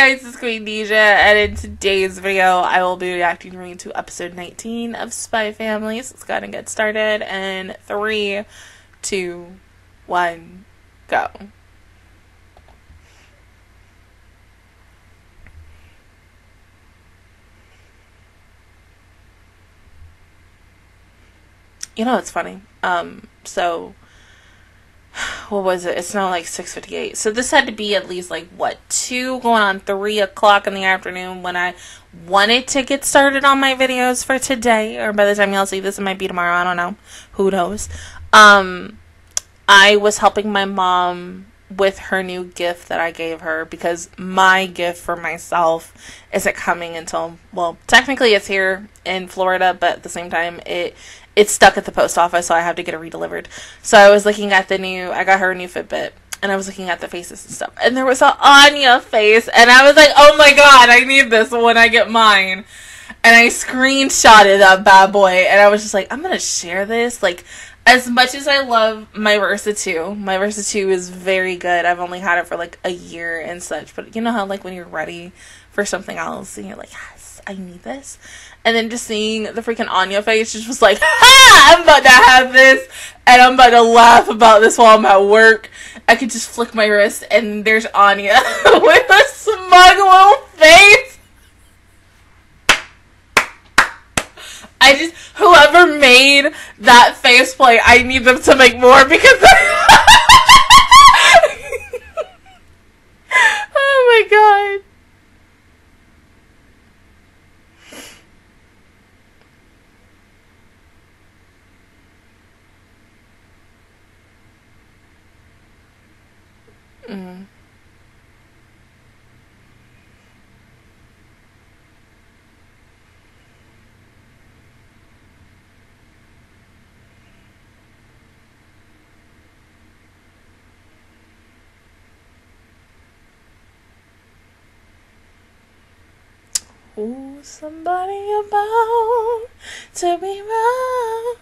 guys, it's Queendija, and in today's video, I will be reacting to episode 19 of Spy Family. So let's go ahead and get started. And three, two, one, go. You know, it's funny. Um, so what was it? It's now like six fifty eight. So this had to be at least like what two going on three o'clock in the afternoon when I wanted to get started on my videos for today, or by the time y'all see this, it might be tomorrow. I don't know. Who knows? Um, I was helping my mom with her new gift that I gave her because my gift for myself isn't coming until well, technically it's here in Florida, but at the same time it it's stuck at the post office, so I have to get it redelivered. So I was looking at the new, I got her a new Fitbit, and I was looking at the faces and stuff, and there was an Anya face, and I was like, oh my god, I need this when I get mine. And I screenshotted that bad boy, and I was just like, I'm gonna share this. Like, as much as I love my Versa 2, my Versa 2 is very good. I've only had it for like a year and such, but you know how, like, when you're ready for something else, and you're like, yes, I need this and then just seeing the freaking Anya face just was like, ha! I'm about to have this, and I'm about to laugh about this while I'm at work. I could just flick my wrist, and there's Anya with a smug little face. I just, whoever made that face play, I need them to make more because. oh my god. Mm. Ooh, somebody about to be wrong.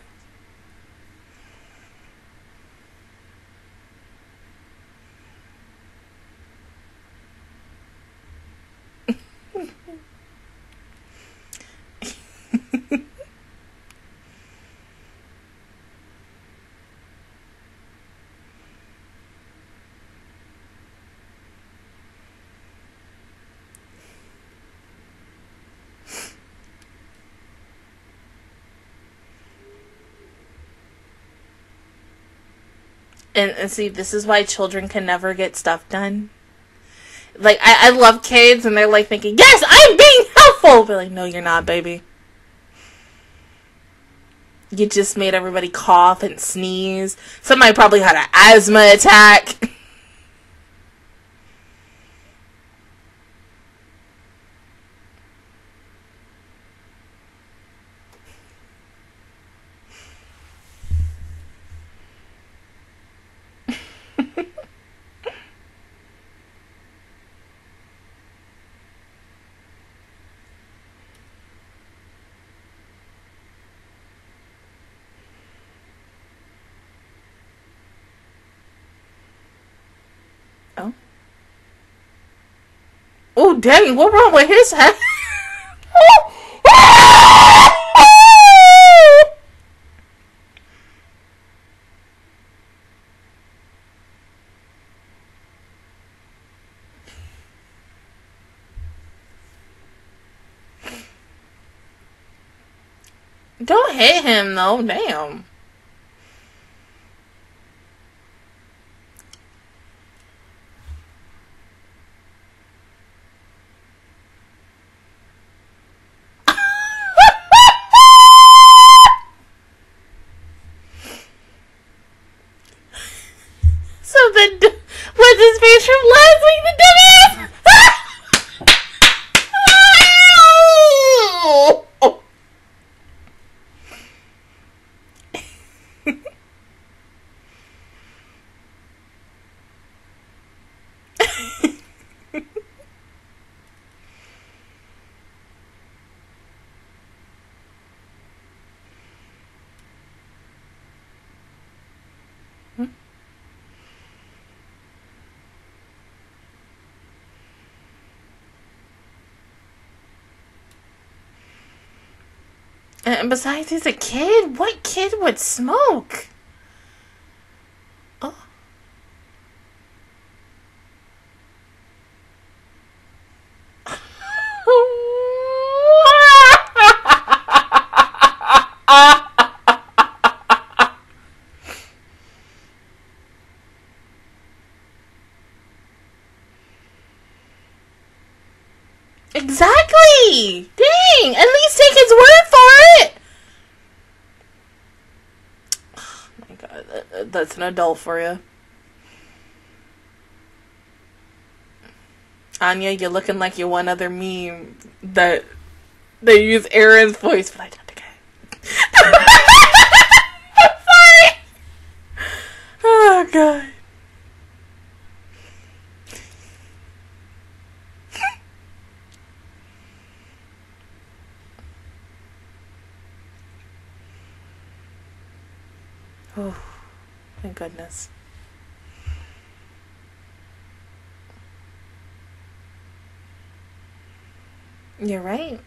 And, and see, this is why children can never get stuff done. Like, I, I love kids, and they're like thinking, yes, I'm being helpful! But like, no, you're not, baby. You just made everybody cough and sneeze. Somebody probably had an asthma attack. Oh. Dang, what wrong with his head? Don't hit him though, damn. his face from last week, the dumbass! And besides, he's a kid. What kid would smoke? Oh. exactly. Dang. At least take his word for it. Oh my god, that's an adult for you. Anya, you're looking like you're one other meme that they use Aaron's voice, but I don't think I'm sorry. Oh god. Oh, thank goodness. You're right.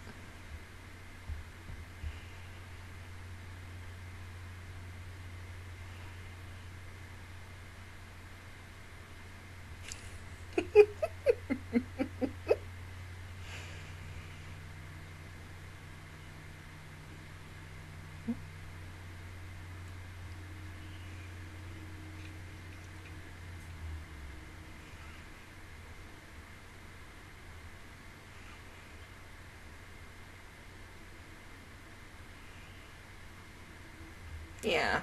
Yeah.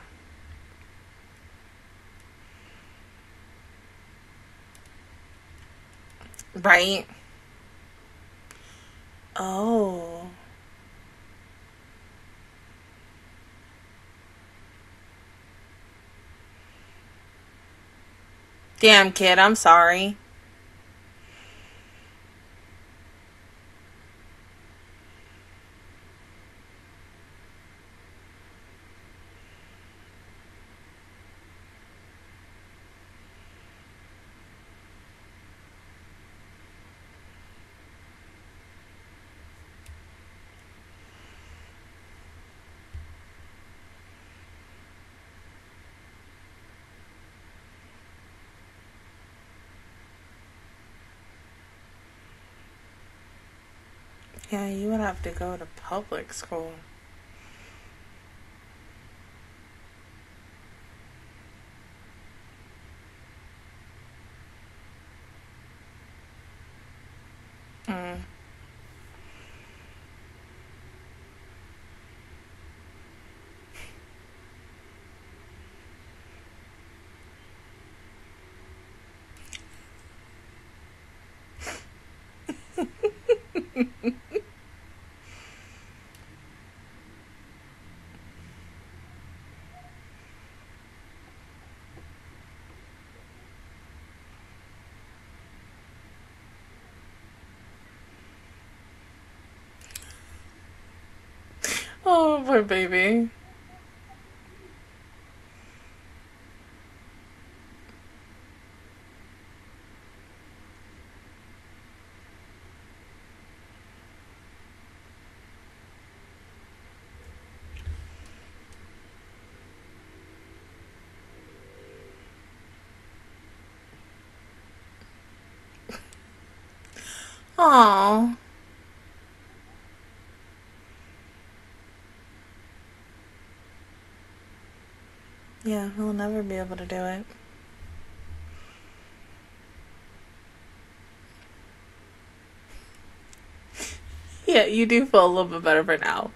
Right. Oh. Damn, kid, I'm sorry. Yeah, you would have to go to public school. Mm. Oh, poor baby. Oh. Yeah, he'll never be able to do it. Yeah, you do feel a little bit better for now.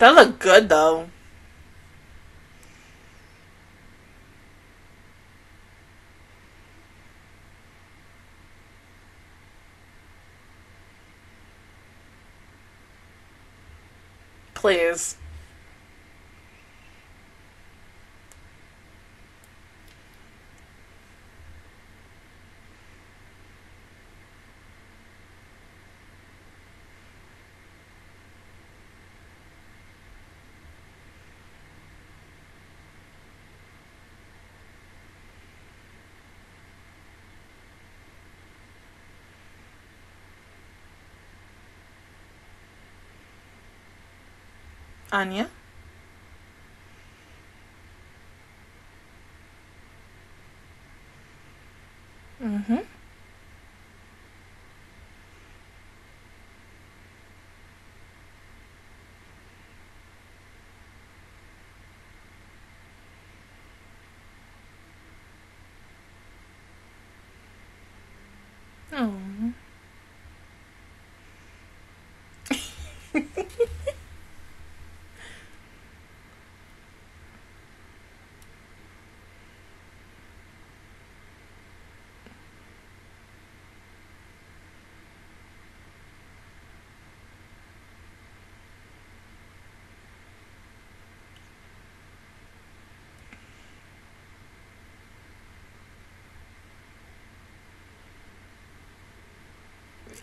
That look good though. Please. Anya? Mm-hmm. Oh.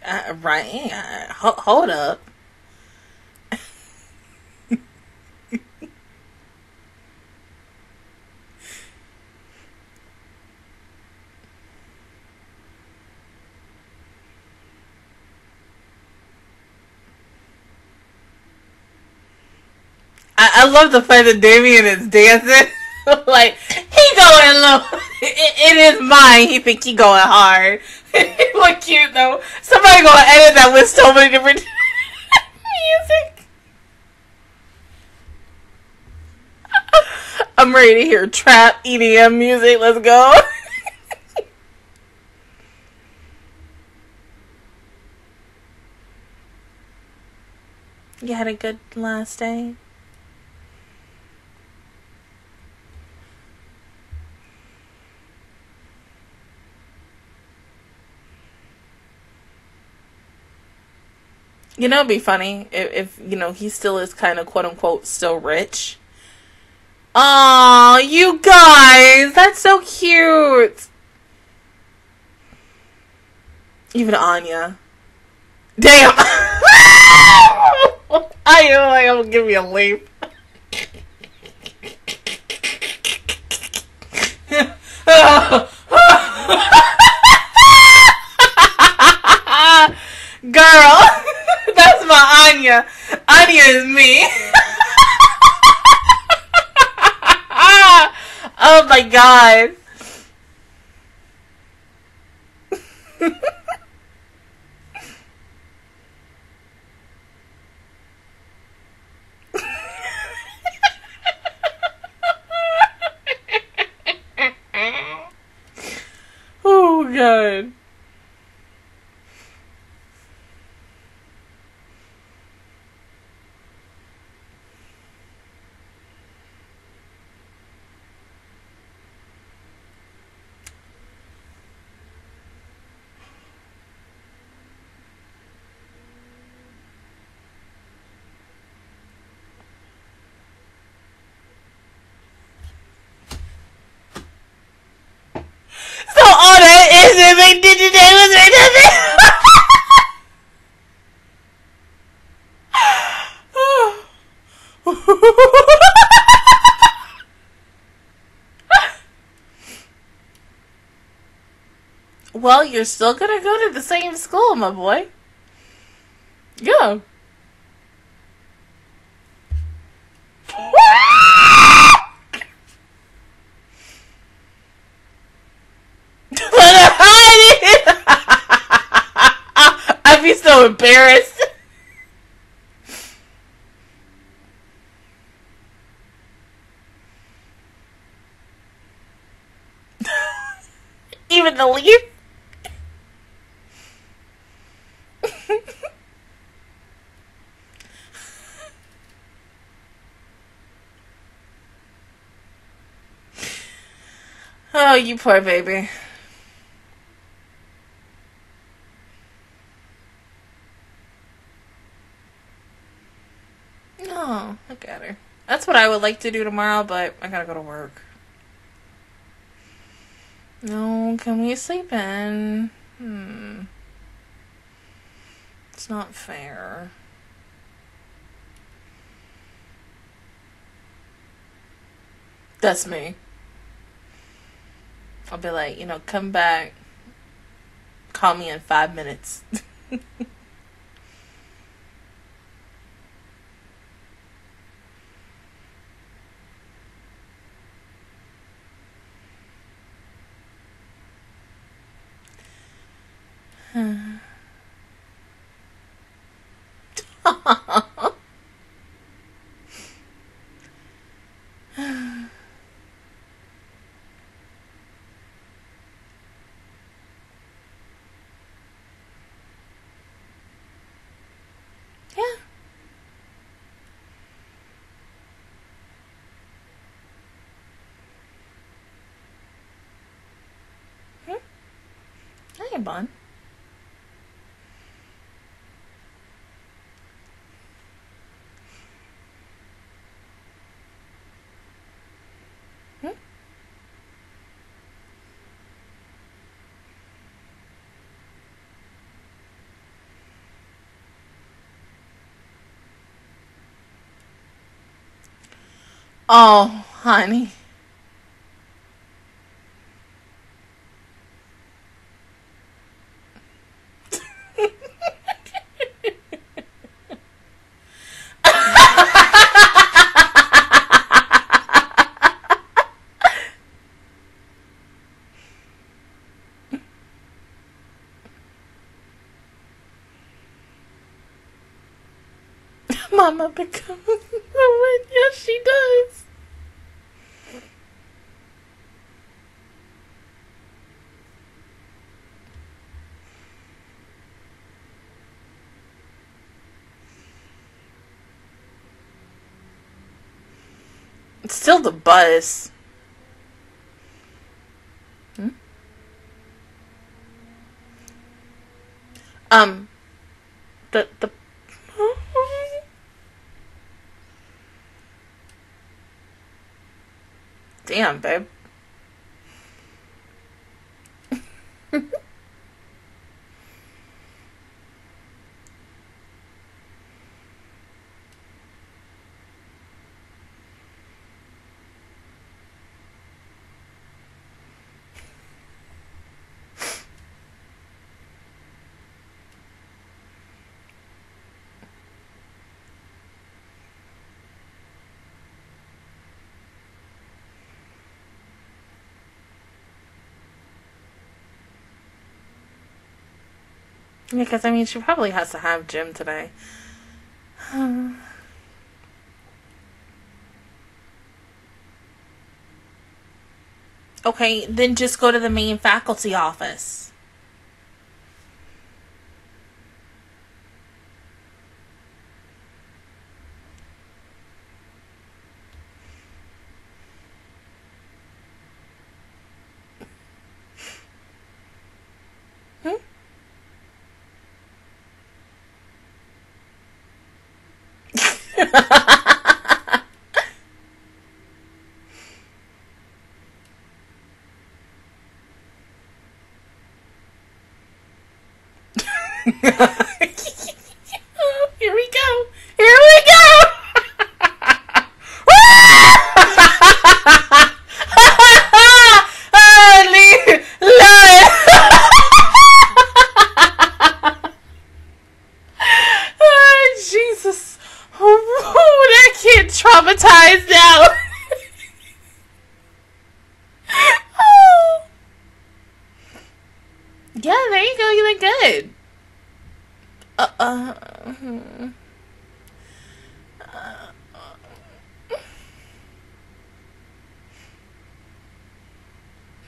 Uh, right. Uh, ho- hold up. I, I love the fact that Damian is dancing. like he going low. It, it is mine. He think he going hard. Look cute though. Somebody gonna edit that with so many different music. I'm ready to hear trap EDM music. Let's go. you had a good last day. You know, it'd be funny if, if you know he still is kind of quote unquote still rich. Oh, you guys, that's so cute. Even Anya. Damn. I am like, I'm give me a leap. Girl, my Anya. Anya is me. oh my god. oh god. So all that is is they digital was right Well, you're still gonna go to the same school, my boy. Yeah. I'd be so embarrassed. Even the leaf? Oh, you poor baby. Oh, look at her. That's what I would like to do tomorrow, but I gotta go to work. No, can we sleep in? Hmm. It's not fair. That's me. I'll be like, you know, come back. Call me in five minutes. yeah. Hmm? Hmm? Oh, honey. Mama becomes a woman. Yes, she does. It's still the bus. Hmm? Um, the the. Damn, babe. because I mean, she probably has to have gym today. okay, then just go to the main faculty office. Hmm? Here we go. Here we go. Holy Lord. Oh, Jesus. Oh, that kid traumatized now. oh. Yeah, there you go. You look good. Uh, uh, hmm. Uh,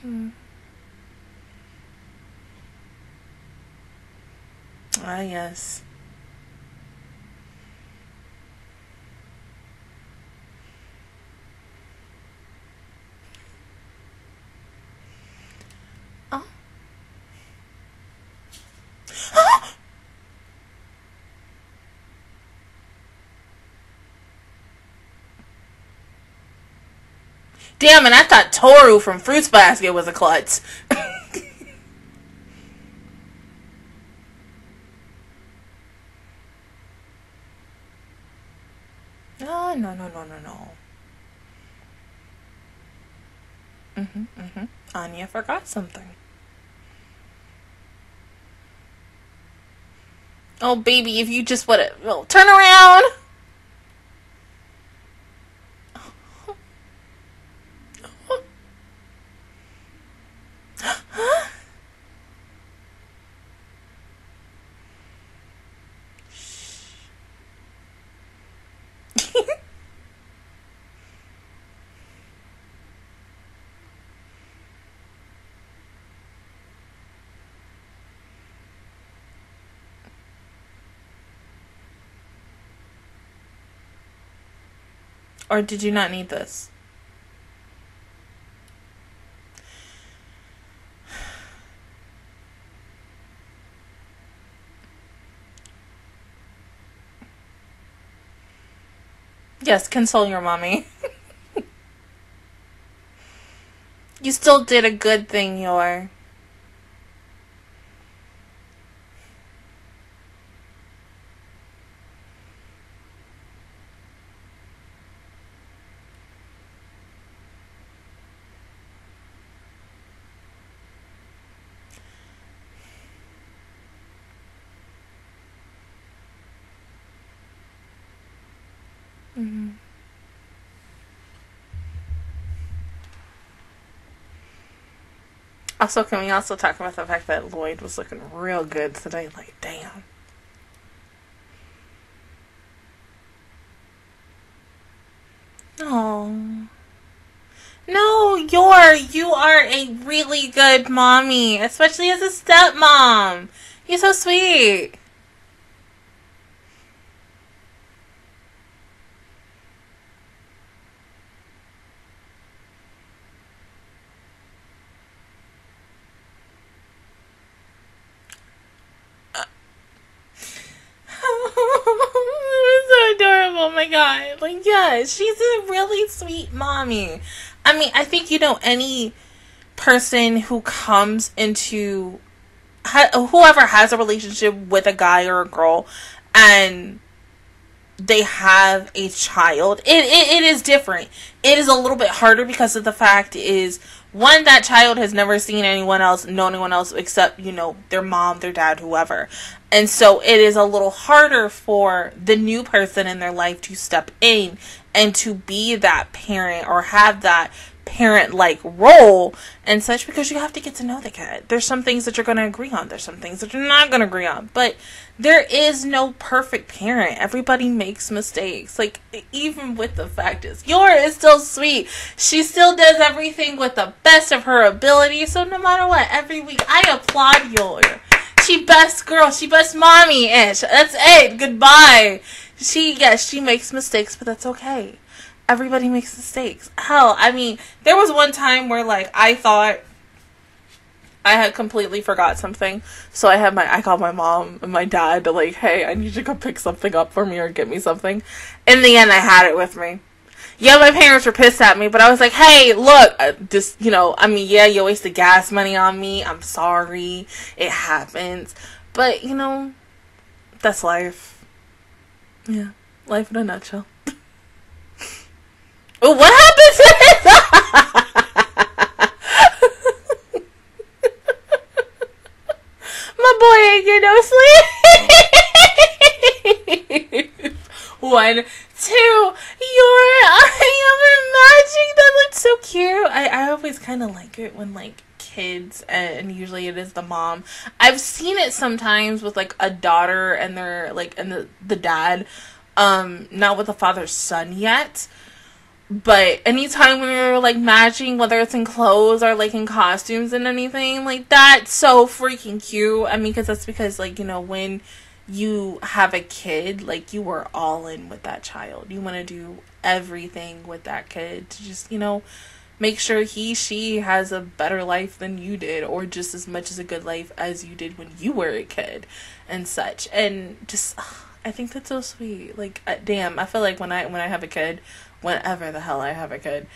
hmm. Ah, yes. Oh. Damn, and I thought Tohru from Fruits Basket was a klutz. no, no, no, no, no, no. Mm-hmm, mm-hmm. Anya forgot something. Oh, baby, if you just would. Well, turn around! Or did you not need this? Yes, console your mommy. you still did a good thing, Yor. Also, can we also talk about the fact that Loid was looking real good today? Like, damn. Oh. No, you're you are a really good mommy, especially as a stepmom. You're so sweet. so adorable. Oh my Like, yeah, she's a really sweet mommy. I mean, I think, you know, any person who comes into whoever has a relationship with a guy or a girl and they have a child. It, it, it is different. It is a little bit harder because of the fact is one that child has never seen anyone else know anyone else except you know their mom their dad whoever. And so it is a little harder for the new person in their life to step in and to be that parent or have that parent like role and such because you have to get to know the kid. There's some things that you're going to agree on, there's some things that you're not going to agree on, but there is no perfect parent. Everybody makes mistakes. Like, even with the fact is, Yor is still sweet. She still does everything with the best of her ability. So, no matter what, every week I applaud Yor. She best girl. She best mommy ish. That's it. Goodbye. She, yes, she makes mistakes, but that's okay everybody makes mistakes. Hell, I mean, there was one time where like I thought I had completely forgot something. So I had my I called my mom and my dad to like, "Hey, I need you to go pick something up for me or get me something." In the end, I had it with me. Yeah, my parents were pissed at me, but I was like, "Hey, look, uh, just, you know, I mean, yeah, you wasted gas money on me. I'm sorry. It happens." But, you know, that's life. Yeah, life in a nutshell. What happened to it? My boy ain't get no sleep. One, two, you're I am imagining that looks so cute. I, I always kind of like it when like kids and usually it is the mom. I've seen it sometimes with like a daughter and their like and the the dad um not with the father's son yet but anytime you're like matching, whether it's in clothes or like in costumes and anything, like that's so freaking cute. I mean, because that's because like you know when you have a kid, like you were all in with that child. You want to do everything with that kid to just you know make sure he she has a better life than you did or just as much as a good life as you did when you were a kid and such and just i think that's so sweet like uh, damn i feel like when i when i have a kid whenever the hell I have a kid.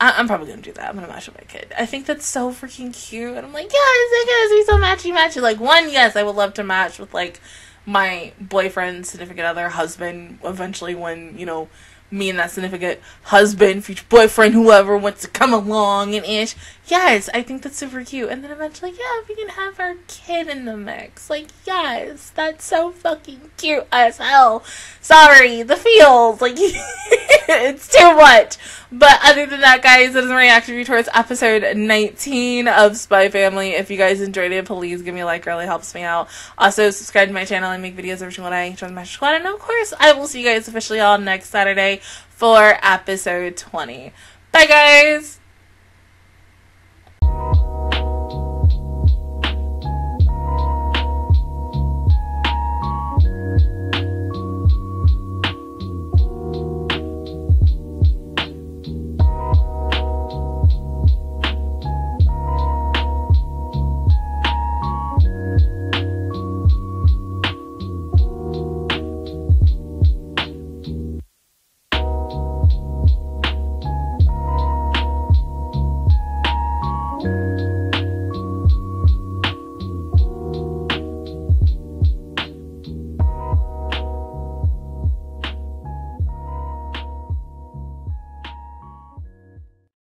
I- am probably gonna do that. I'm gonna match with my kid. I think that's so freaking cute, and I'm like, yes, I guess we so matchy matchy. Like one, yes, I would love to match with like my boyfriend, significant other, husband. Eventually, when you know me and that significant husband, future boyfriend, whoever wants to come along and ish. Yes, I think that's super cute. And then eventually, yeah, we can have our kid in the mix. Like, yes, that's so fucking cute as hell. Sorry, the feels. Like, it's too much. But other than that, guys, that is my reaction towards episode 19 of Spy Family. If you guys enjoyed it, please give me a like. It really helps me out. Also, subscribe to my channel and make videos every single day. Join the Master squad. And of course, I will see you guys officially all next Saturday for episode 20. Bye, guys!